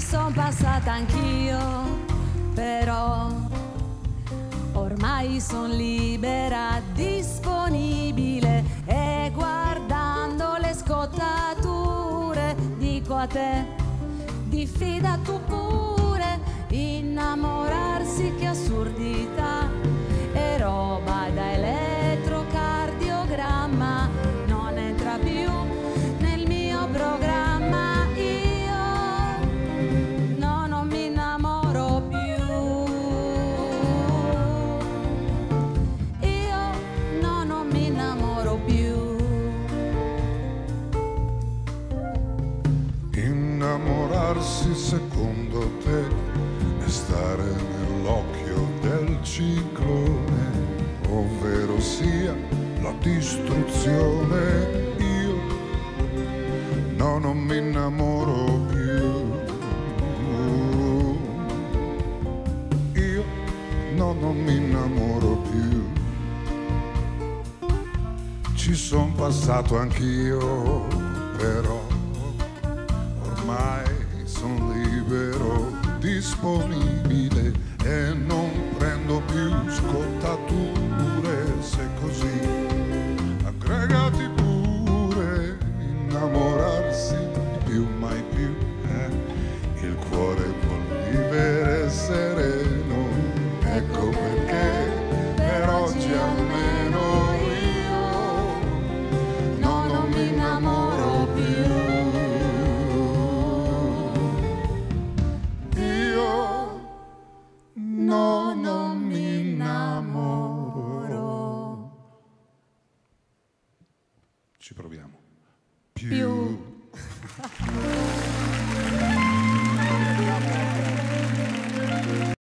son passata anch'io, però ormai son libera, disponibile e guardando le scottature dico a te, diffida tu pure, innamorarsi Innamorarsi secondo te è stare nell'occhio del ciclone, ovvero sia la distruzione. Io no, non mi innamoro più. Io no, non mi innamoro più. Ci son passato anch'io, però disponibile e non prendo più scottature Ci proviamo. più